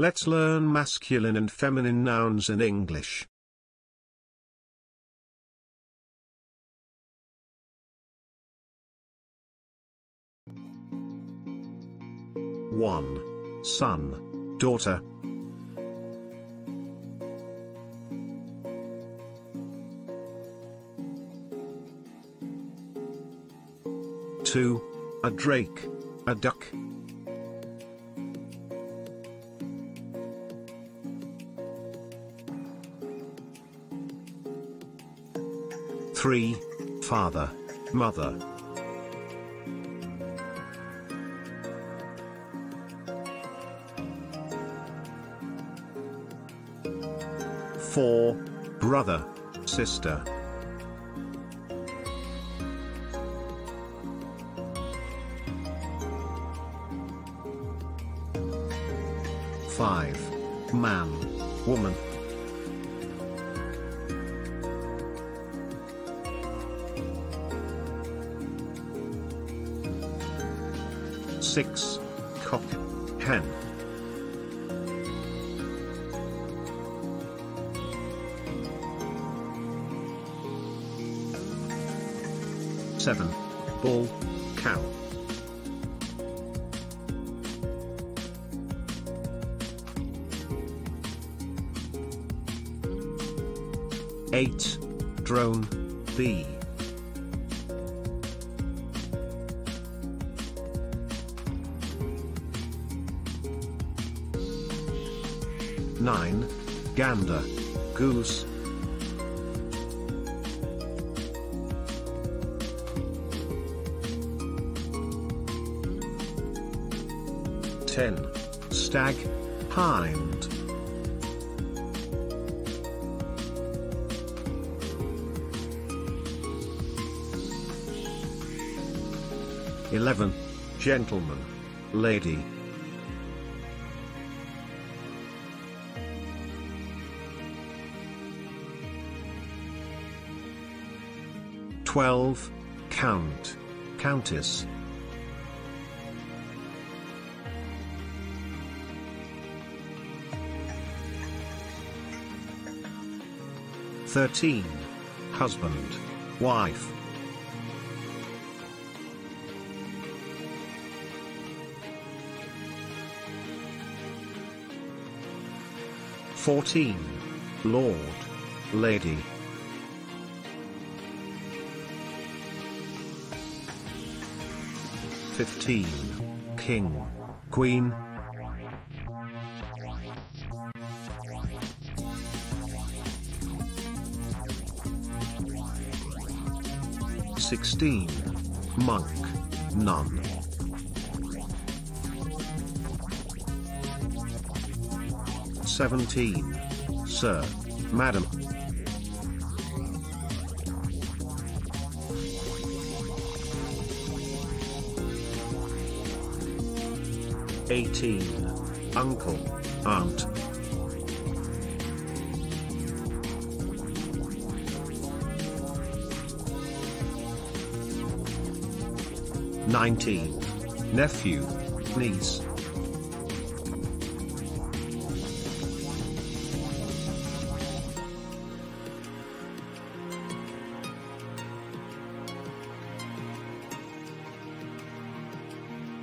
Let's learn masculine and feminine nouns in English. One. Son, daughter. Two. A drake, a duck. Three. Father, mother. Four. Brother, sister. Five. Man, woman. Six. Cock, hen. Seven. Bull, cow. Eight. Drone, bee. Nine. Gander, goose. Ten. Stag, hind. Eleven. Gentleman, lady. Twelve. Count, countess. Thirteen. Husband, wife. Fourteen. Lord, lady. Fifteen. King, queen. Sixteen. Monk, nun. Seventeen. Sir, madam. Eighteen. Uncle, aunt. Nineteen. Nephew, niece.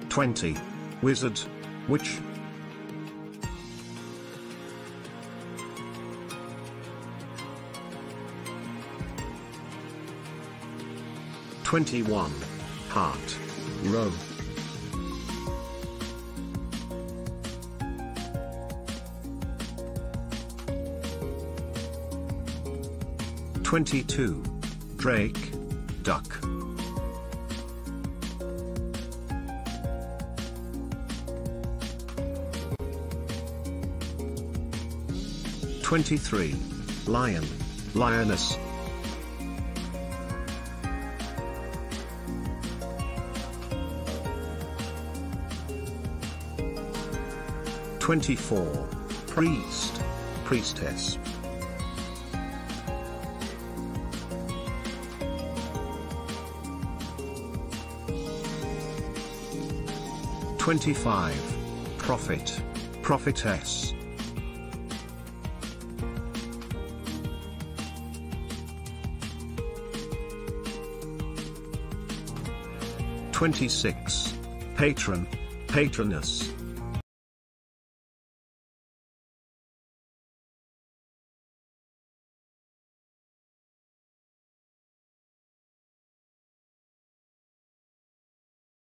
Twenty. Wizard, witch. Twenty-one. Hart, roe. Twenty-two. Drake, duck. Twenty-three. Lion, lioness. Twenty-four. Priest, priestess. Twenty-five. Prophet, prophetess. Twenty-six. Patron, patroness.